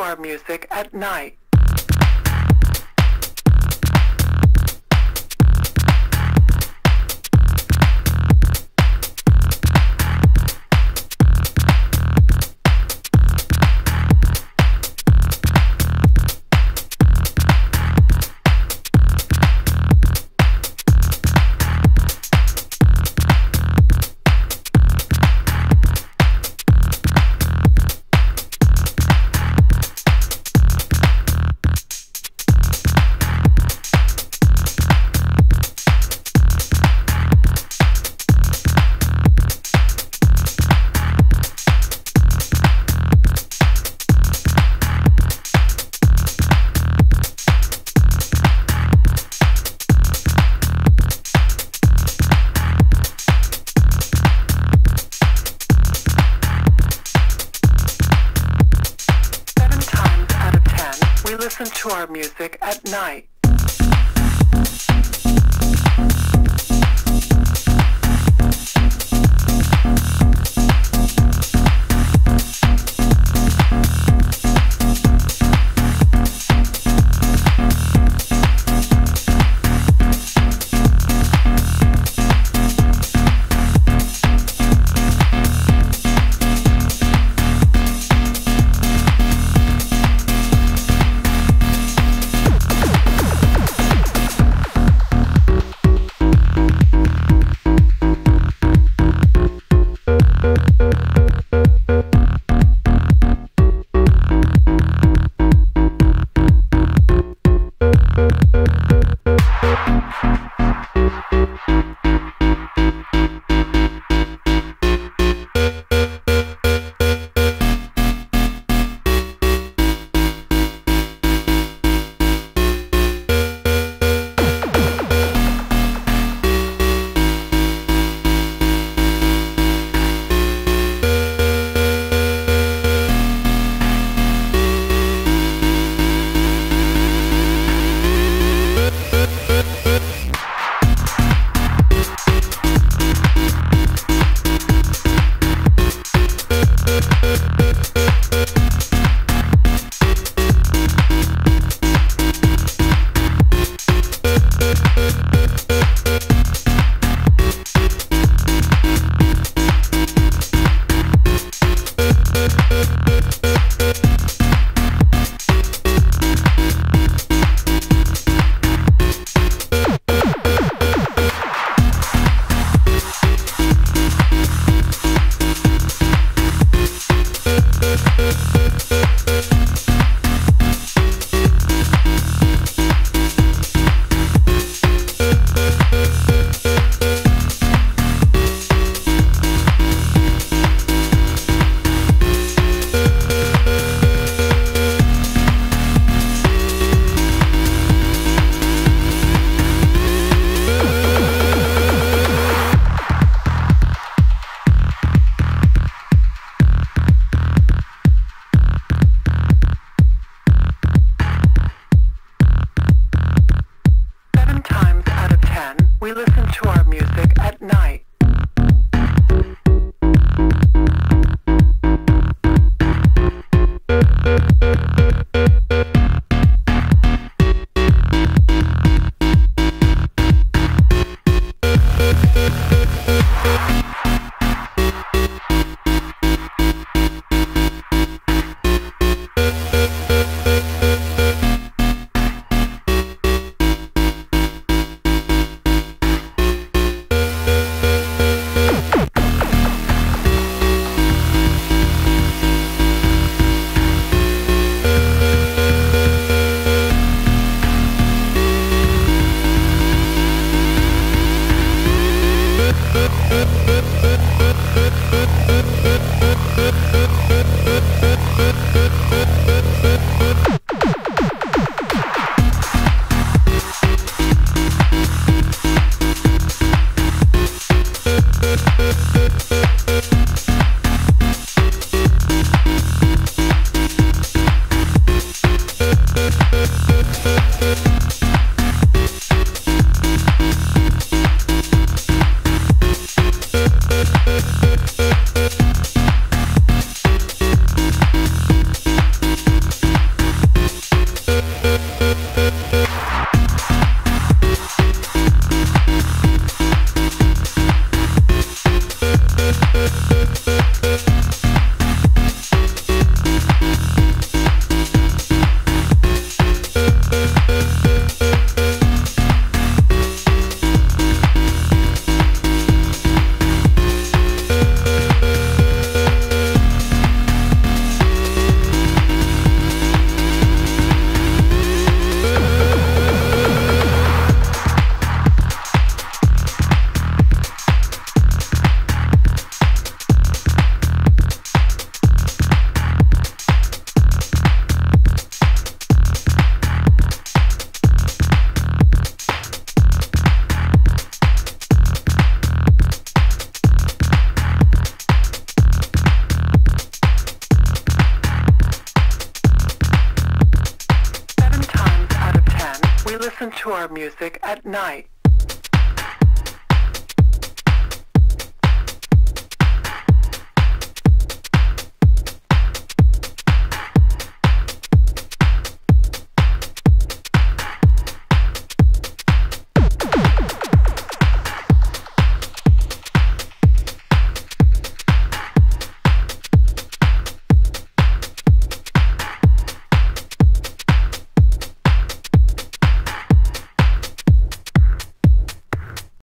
more music at night. We listen to our music at night. Music at night.